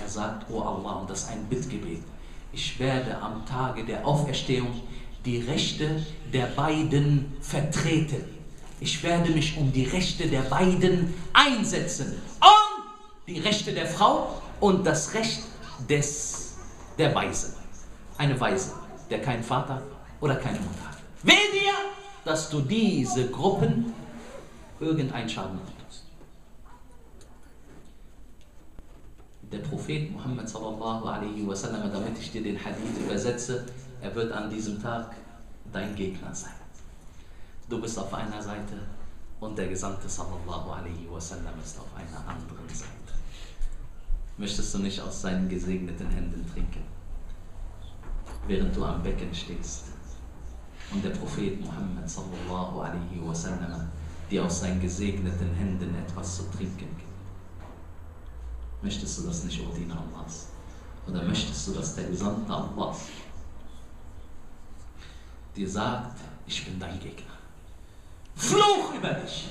Er sagt, O Allah, und das ist ein Bittgebet, ich werde am Tage der Auferstehung die Rechte der beiden vertreten. Ich werde mich um die Rechte der beiden einsetzen. Um die Rechte der Frau und das Recht des, der Weise. Eine Weise, der keinen Vater oder keine Mutter hat. Wehe dir, dass du diese Gruppen irgendeinen Schaden antust. Der Prophet Muhammad sallallahu alaihi wasallam, damit ich dir den Hadith übersetze, er wird an diesem Tag dein Gegner sein. Du bist auf einer Seite und der Gesandte sallallahu alaihi wasallam ist auf einer anderen Seite. Möchtest du nicht aus seinen gesegneten Händen trinken, während du am Becken stehst und der Prophet Muhammad sallallahu alaihi wasallam dir aus seinen gesegneten Händen etwas zu trinken gibt? Möchtest du das nicht, O Diener Allahs? Oder möchtest du, dass der Gesandte Allahs dir sagt, ich bin dein Gegner? Fluch über dich!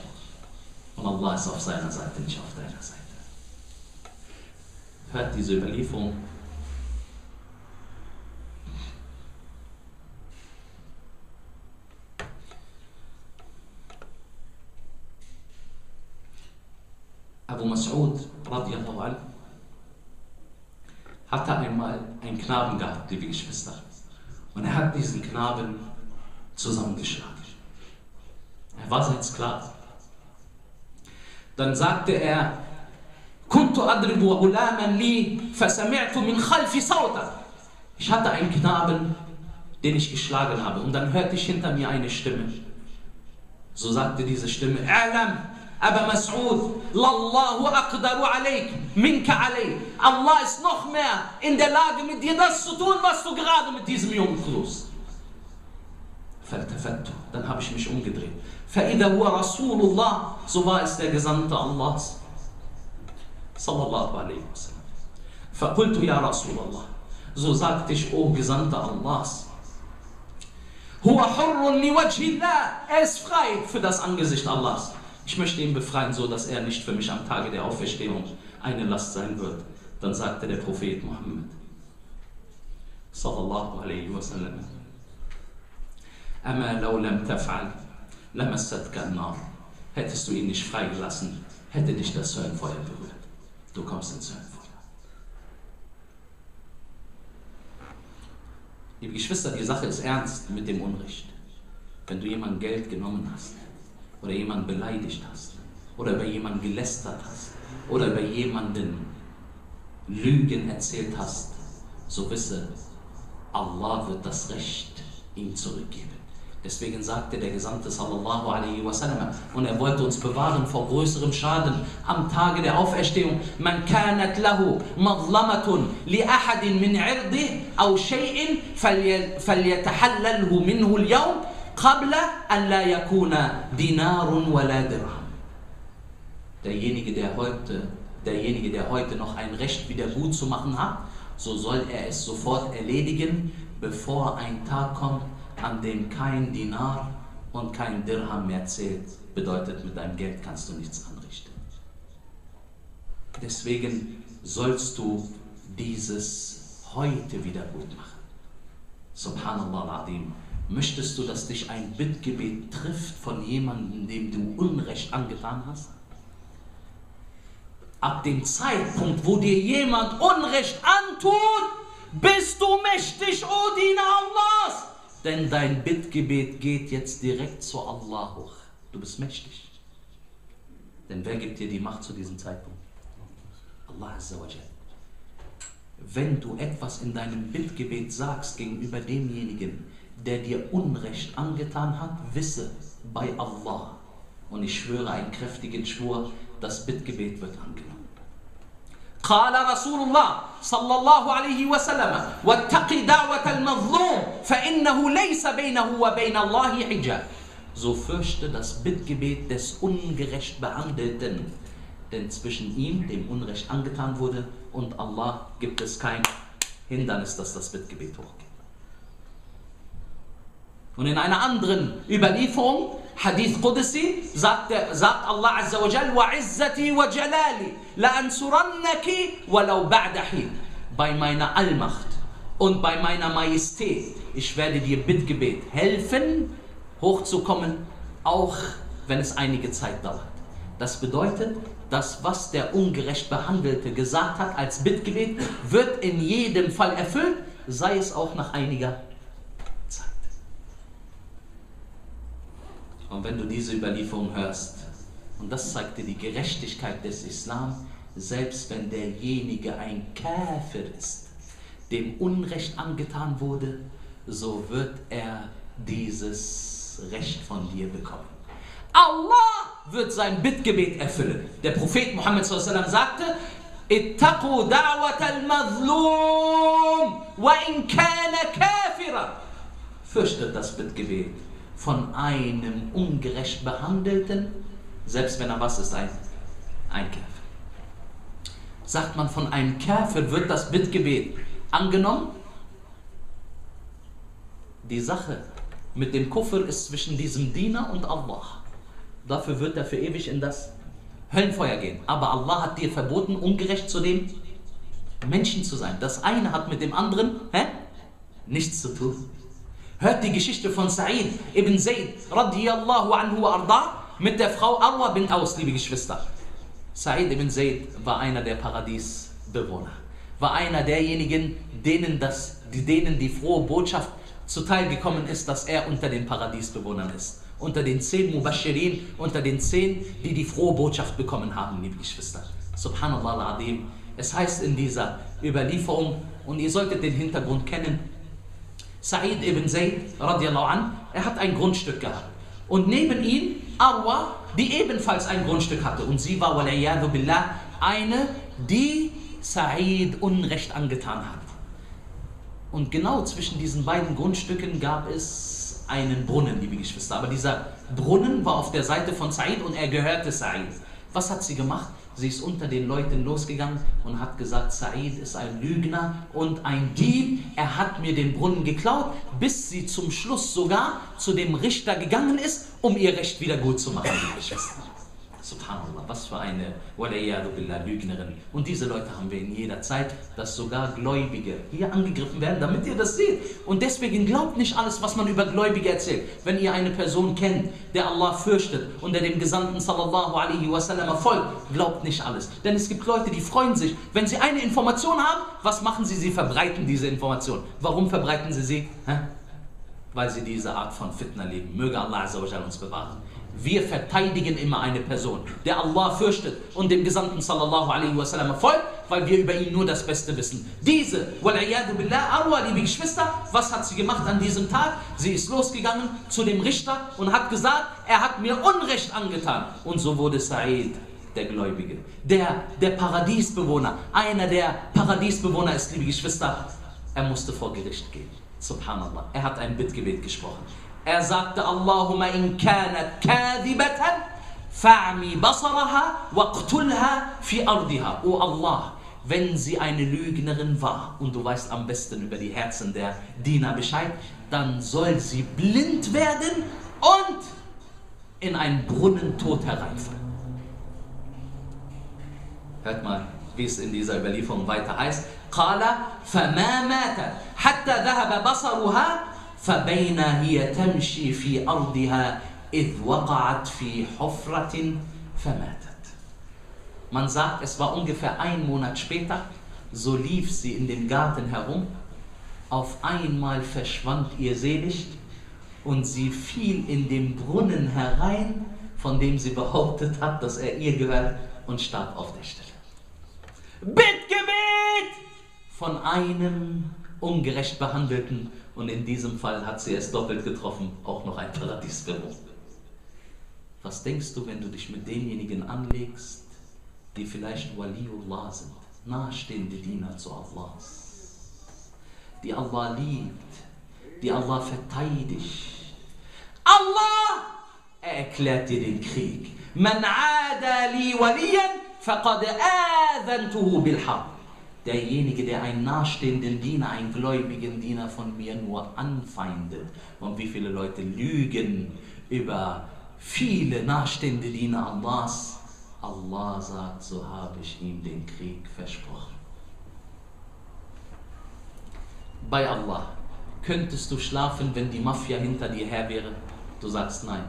Und Allah ist auf seiner Seite, nicht auf deiner Seite. Hört diese Überlieferung. Abu Mas'ud radiallahu anh, hatte einmal einen Knaben gehabt, liebe Geschwister. Und er hat diesen Knaben zusammengeschlagen. Er war sein Sklave. Dann sagte er, كنت أضرب غلاما لي فسمعت من خلفي صوتا. Ich hatte einen Knaben, den ich geschlagen habe. Und dann hörte ich hinter mir eine Stimme. So sagte diese Stimme, Alam, Aba Mas'ud, Lallahu aqdaru alayk, minka alayk. Allah ist noch mehr in der Lage, mit dir das zu tun, was du gerade mit diesem Jungen tust. Dann habe ich mich umgedreht. فإذا هو رسول الله so war es der Gesandte Allahs صلى الله عليه وسلم فقلت يا رسول الله so sagte ich O Gesandte Allahs هو حر لوجه الله er ist frei für das Angesicht Allahs ich möchte ihn befreien so dass er nicht für mich am Tage der Auferstehung eine Last sein wird dann sagte der Prophet Muhammad sallallahu alaihi wasallam أما لو لم تفعل لمستك النار hättest du ihn nicht freigelassen, hätte dich das Höllenfeuer berührt. Du kommst ins Höllenfeuer. Liebe Geschwister, die Sache ist ernst mit dem Unrecht. Wenn du jemandem Geld genommen hast oder jemanden beleidigt hast oder über jemanden gelästert hast oder über jemanden Lügen erzählt hast, so wisse, Allah wird das Recht ihm zurückgeben. Deswegen sagte der Gesandte sallallahu alaihi wasallam, und er wollte uns bewahren vor größerem Schaden am Tage der Auferstehung. Man kanat lahu madlamatun li ahadin min irdi aw shay'in falyatahallalhu minhu al-yawm qabla an la yakuna dinarun wala dirham. Derjenige, der heute, derjenige, der heute noch ein Recht wieder gut zu machen hat, so soll er es sofort erledigen, bevor ein Tag kommt, an dem kein Dinar und kein Dirham mehr zählt, bedeutet, mit deinem Geld kannst du nichts anrichten. Deswegen sollst du dieses heute wieder gut machen. Subhanallah adim. Möchtest du, dass dich ein Bittgebet trifft von jemandem, dem du Unrecht angetan hast? Ab dem Zeitpunkt, wo dir jemand Unrecht antut, bist du mächtig, O Diener Allahs. Denn dein Bittgebet geht jetzt direkt zu Allah hoch. Du bist mächtig. Denn wer gibt dir die Macht zu diesem Zeitpunkt? Allah Azza wa. Wenn du etwas in deinem Bittgebet sagst gegenüber demjenigen, der dir Unrecht angetan hat, wisse bei Allah. Und ich schwöre einen kräftigen Schwur, das Bittgebet wird angenommen. قال رسول الله صلى الله عليه وسلم واتق دعوة المظلوم فإنه ليس بينه وبين الله حجاب so fürchte das Bittgebet des ungerecht Behandelten, denn zwischen ihm, dem Unrecht angetan wurde, und Allah gibt es kein Hindernis, dass das Bittgebet hochgeht. Und in einer anderen Überlieferung, Hadith Qudsi, sagt, der, sagt Allah Azza wa Jal, وَعِزَّتِي وَجَلَالِي لَأَنْصُرَنَّكِ وَلَوْ بَعْدَ حِينٍ Bei meiner Allmacht und bei meiner Majestät, ich werde dir Bittgebet helfen, hochzukommen, auch wenn es einige Zeit dauert. Das bedeutet, das, was der ungerecht Behandelte gesagt hat als Bittgebet, wird in jedem Fall erfüllt, sei es auch nach einiger Und wenn du diese Überlieferung hörst, und das zeigt dir die Gerechtigkeit des Islam, selbst wenn derjenige ein Käfer ist, dem Unrecht angetan wurde, so wird er dieses Recht von dir bekommen. Allah wird sein Bittgebet erfüllen. Der Prophet Muhammad sallam sagte, اتقوا دعوة المظلوم وإن كان كافرا Fürchtet das Bittgebet von einem ungerecht behandelten, selbst wenn er was ist, ein, ein Käfer. Sagt man von einem Käfer wird das Bittgebet angenommen? Die Sache mit dem Kuffer ist zwischen diesem Diener und Allah. Dafür wird er für ewig in das Höllenfeuer gehen. Aber Allah hat dir verboten, ungerecht zu dem Menschen zu sein. Das eine hat mit dem anderen hä? nichts zu tun. Hört die Geschichte von Sa'id ibn Zayd radiyallahu anhu arda mit der Frau Arwa bin Aus, liebe Geschwister. Sa'id ibn Zayd war einer der Paradiesbewohner. War einer derjenigen, denen, das, denen die frohe Botschaft zuteil gekommen ist, dass er unter den Paradiesbewohnern ist. Unter den zehn Mubashirin, unter den zehn, die die frohe Botschaft bekommen haben, liebe Geschwister. Subhanallah al-Adim. Es heißt in dieser Überlieferung, und ihr solltet den Hintergrund kennen, Sa'id ibn Zayd, radiallahu an, er hat ein Grundstück gehabt. Und neben ihm Arwa, die ebenfalls ein Grundstück hatte. Und sie war, billah, eine, die Sa'id Unrecht angetan hat. Und genau zwischen diesen beiden Grundstücken gab es einen Brunnen, liebe Geschwister. Aber dieser Brunnen war auf der Seite von Said und er gehörte Said. Was hat sie gemacht? Sie ist unter den Leuten losgegangen und hat gesagt, Said ist ein Lügner und ein Dieb. Er hat mir den Brunnen geklaut, bis sie zum Schluss sogar zu dem Richter gegangen ist, um ihr Recht wieder gut zu machen. Subhanallah, was für eine billah, Lügnerin. Und diese Leute haben wir in jeder Zeit, dass sogar Gläubige hier angegriffen werden, damit ihr das seht. Und deswegen glaubt nicht alles, was man über Gläubige erzählt. Wenn ihr eine Person kennt, der Allah fürchtet und der dem Gesandten sallallahu alaihi wasallam folgt, glaubt nicht alles. Denn es gibt Leute, die freuen sich, wenn sie eine Information haben, was machen sie? Sie verbreiten diese Information. Warum verbreiten sie sie? Hä? Weil sie diese Art von Fitna leben. Möge Allah uns bewahren. Wir verteidigen immer eine Person, der Allah fürchtet und dem Gesandten sallallahu alaihi wasallam folgt, weil wir über ihn nur das Beste wissen. Diese, billah, Arwa, liebe Geschwister, was hat sie gemacht an diesem Tag? Sie ist losgegangen zu dem Richter und hat gesagt, er hat mir Unrecht angetan. Und so wurde Sa'id der Gläubige, der, der Paradiesbewohner, einer der Paradiesbewohner ist, liebe Geschwister, er musste vor Gericht gehen. Subhanallah. Er hat ein Bittgebet gesprochen. Er sagte, Allahumma in kanat kadhibatan fa'mi basaraha waqtulha fi ardiha. O Allah, wenn sie eine Lügnerin war und du weißt am besten über die Herzen der Diener Bescheid, dann soll sie blind werden und in einen Brunnen tot hereinfallen. Hört mal, wie es in dieser Überlieferung weiter heißt. قال فما مات حتى ذهب بصرها فبين هي تمشي في أرضها إذ وقعت في حفرة فماتت. Man sagt, es war ungefähr ein Monat später, so lief sie in dem Garten herum, auf einmal verschwand ihr Seelicht und sie fiel in den Brunnen herein, von dem sie behauptet hat, dass er ihr gehört, und starb auf der Stelle. Bittgebet von einem ungerecht behandelten und in diesem Fall hat sie es doppelt getroffen, auch noch ein Paradiesbewohner. Was denkst du, wenn du dich mit denjenigen anlegst, die vielleicht Waliullah sind, nahestehende Diener zu Allah, die Allah liebt, die Allah verteidigt. Allah er erklärt dir den Krieg. Man ada li waliyan faqad adhantuhu bil harb derjenige, der einen nahestehenden Diener, einen gläubigen Diener von mir nur anfeindet. Und wie viele Leute lügen über viele nahestehende Diener Allahs. Allah sagt, so habe ich ihm den Krieg versprochen. Bei Allah, könntest du schlafen, wenn die Mafia hinter dir her wäre? Du sagst nein.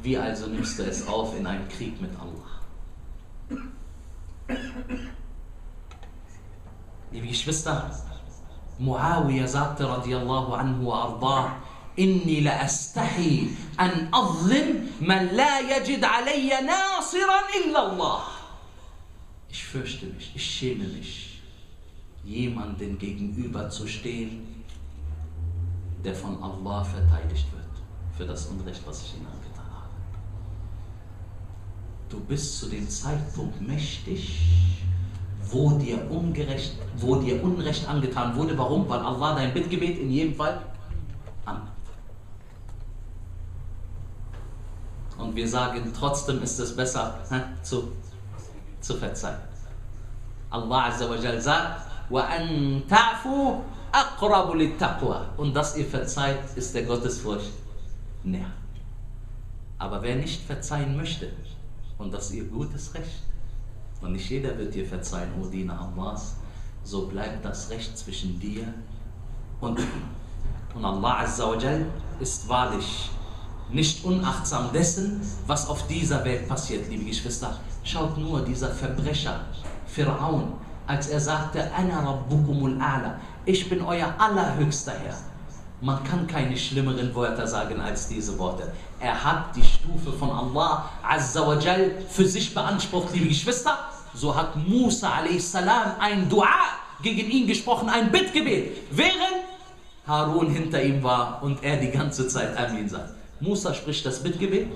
Wie also nimmst du es auf in einen Krieg mit Allah? Liebe Geschwister, Muawiyah sagte radiallahu anhu ardah, إني لأستحي أن أظلم من لا يجد علي ناصرا إلا الله Ich fürchte mich, ich schäme mich, jemanden gegenüber zu stehen, der von Allah verteidigt wird für das Unrecht, was ich ihnen angetan habe. Du bist zu dem Zeitpunkt mächtig, wo dir, ungerecht, wo dir Unrecht angetan wurde. Warum? Weil Allah dein Bittgebet in jedem Fall annimmt. Und wir sagen, trotzdem ist es besser hä, zu, zu verzeihen. Allah Azza wa Jal sagt, وَأَن تَعْفُوا أَقْرَبُ لِلتَّقْوَى Und dass ihr verzeiht, ist der Gottesfurcht näher. Aber wer nicht verzeihen möchte, und das ihr gutes Recht, und nicht jeder wird dir verzeihen, O Diener Allahs, so bleibt das Recht zwischen dir und ihm. Und Allah Azza wa Jal ist wahrlich nicht unachtsam dessen, was auf dieser Welt passiert, liebe Geschwister. Schaut nur, dieser Verbrecher, Pharaon, als er sagte, Ana Rabbukumul A'la, ich bin euer allerhöchster Herr. Man kann keine schlimmeren Wörter sagen als diese Worte. Er hat die Stufe von Allah Azza wa Jal für sich beansprucht, liebe Geschwister. So hat Musa a.s. ein Dua gegen ihn gesprochen, ein Bittgebet, während Harun hinter ihm war und er die ganze Zeit Amin sagt. Musa spricht das Bittgebet,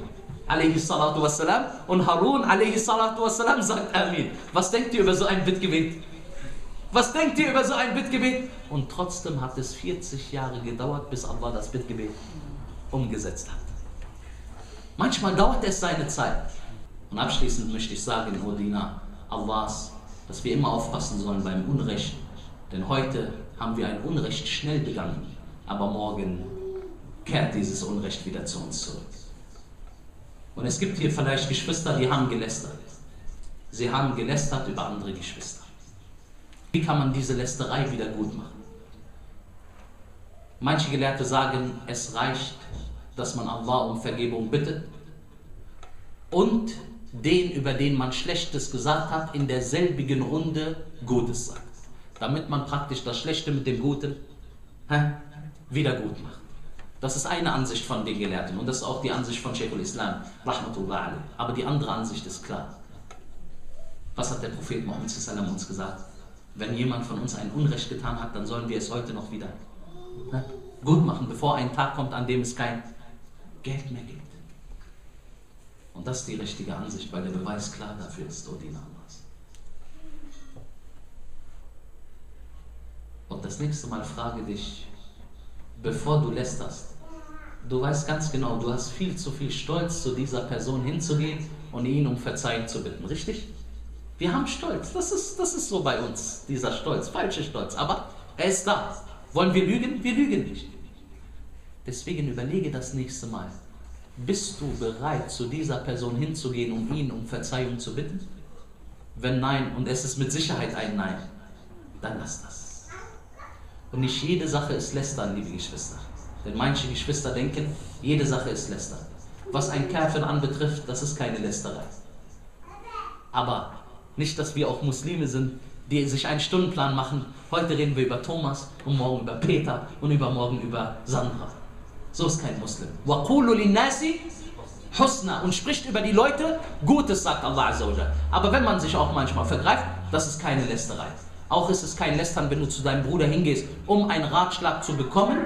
wassalam, und Harun wassalam sagt Amin. Was denkt ihr über so ein Bittgebet? Was denkt ihr über so ein Bittgebet? Und trotzdem hat es 40 Jahre gedauert, bis Allah das Bittgebet umgesetzt hat. Manchmal dauert es seine Zeit. Und abschließend möchte ich sagen, O Allahs, dass wir immer aufpassen sollen beim Unrecht. Denn heute haben wir ein Unrecht schnell begangen, aber morgen kehrt dieses Unrecht wieder zu uns zurück. Und es gibt hier vielleicht Geschwister, die haben gelästert. Sie haben gelästert über andere Geschwister. Wie kann man diese Lästerei wieder gut machen? Manche Gelehrte sagen, es reicht, dass man Allah um Vergebung bittet und den, über den man Schlechtes gesagt hat, in derselbigen Runde Gutes sagt. Damit man praktisch das Schlechte mit dem Guten hä, wieder gut macht. Das ist eine Ansicht von den Gelehrten und das ist auch die Ansicht von Sheikhul Islam, Rahmatullah alayh. Aber die andere Ansicht ist klar. Was hat der Prophet Muhammad uns gesagt? Wenn jemand von uns ein Unrecht getan hat, dann sollen wir es heute noch wieder ne, gut machen, bevor ein Tag kommt, an dem es kein Geld mehr gibt. Und das ist die richtige Ansicht, weil der Beweis klar dafür ist, Odin Allahs. Und das nächste Mal frage dich, bevor du lästerst, du weißt ganz genau, du hast viel zu viel Stolz, zu dieser Person hinzugehen und ihn um Verzeihung zu bitten, richtig? Wir haben Stolz, das ist, das ist so bei uns, dieser Stolz, falscher Stolz, aber er ist da. Wollen wir lügen? Wir lügen nicht. Deswegen überlege das nächste Mal, bist du bereit, zu dieser Person hinzugehen, um ihn um Verzeihung zu bitten? Wenn nein, und es ist mit Sicherheit ein Nein, dann lass das. Und nicht jede Sache ist Lästern, liebe Geschwister. Denn manche Geschwister denken, jede Sache ist Lästern. Was ein Kafir anbetrifft, das ist keine Lästerei. Aber nicht, dass wir auch Muslime sind, die sich einen Stundenplan machen. Heute reden wir über Thomas und morgen über Peter und übermorgen über Sandra. So ist kein Muslim. وَقُولُ لِلنَّاسِ Husna und spricht über die Leute Gutes, sagt Allah Azza Aber wenn man sich auch manchmal vergreift, das ist keine Lästerei. Auch ist es kein Lästern, wenn du zu deinem Bruder hingehst, um einen Ratschlag zu bekommen,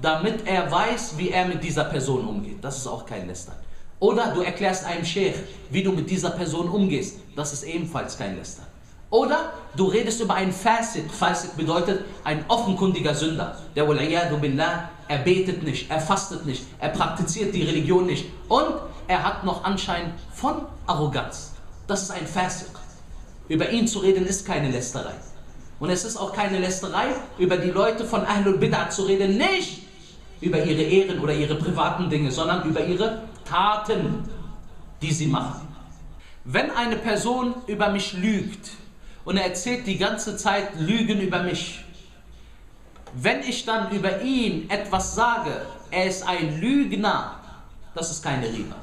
damit er weiß, wie er mit dieser Person umgeht. Das ist auch kein Lästern. Oder du erklärst einem Sheikh, wie du mit dieser Person umgehst. Das ist ebenfalls kein Lästern. Oder du redest über einen Fasid. Fasid bedeutet ein offenkundiger Sünder. Der billah, er betet nicht, er fastet nicht, er praktiziert die Religion nicht und er hat noch Anschein von Arroganz. Das ist ein Fasid. Über ihn zu reden ist keine Lästerei. Und es ist auch keine Lästerei, über die Leute von Ahlul Bid'ah zu reden, nicht über ihre Ehren oder ihre privaten Dinge, sondern über ihre Taten, die sie machen. Wenn eine Person über mich lügt, und er erzählt die ganze Zeit Lügen über mich. Wenn ich dann über ihn etwas sage, er ist ein Lügner, das ist keine Riba.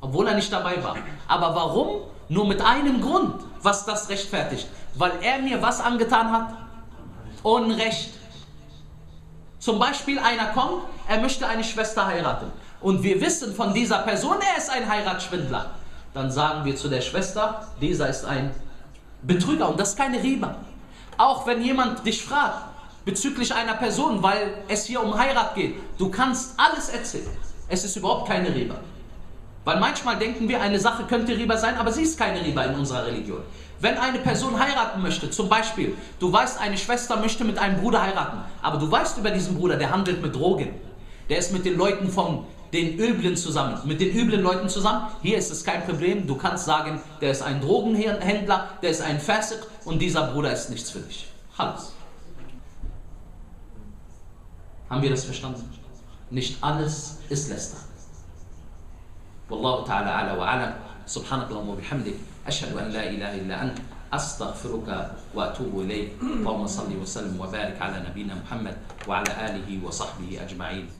Obwohl er nicht dabei war. Aber warum? Nur mit einem Grund, was das rechtfertigt. Weil er mir was angetan hat? Unrecht. Zum Beispiel einer kommt, er möchte eine Schwester heiraten. Und wir wissen von dieser Person, er ist ein Heiratsschwindler. Dann sagen wir zu der Schwester, dieser ist ein Betrüger und das ist keine Riba. Auch wenn jemand dich fragt bezüglich einer Person, weil es hier um Heirat geht, du kannst alles erzählen. Es ist überhaupt keine Riba. Weil manchmal denken wir, eine Sache könnte Riba sein, aber sie ist keine Riba in unserer Religion. Wenn eine Person heiraten möchte, zum Beispiel, du weißt, eine Schwester möchte mit einem Bruder heiraten, aber du weißt über diesen Bruder, der handelt mit Drogen, der ist mit den Leuten von den Üblen zusammen, mit den üblen Leuten zusammen, hier ist es kein Problem, du kannst sagen, der ist ein Drogenhändler, der ist ein Fasik und dieser Bruder ist nichts für dich. Alles. Haben wir das verstanden? Nicht alles ist Lästern. والله تعالى أعلى وأعلم سبحانك اللهم وبحمدك أشهد أن لا إله إلا أنت أستغفرك وأتوب إليك اللهم صل وسلم وبارك على نبينا محمد وعلى آله وصحبه أجمعين